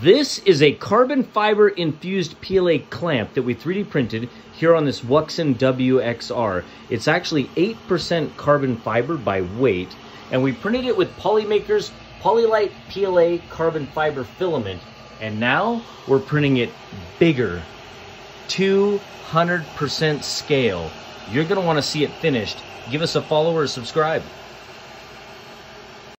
This is a carbon fiber infused PLA clamp that we 3D printed here on this Wuxn WXR. It's actually 8% carbon fiber by weight, and we printed it with Polymaker's Polylite PLA carbon fiber filament, and now we're printing it bigger, 200% scale. You're gonna wanna see it finished. Give us a follow or subscribe.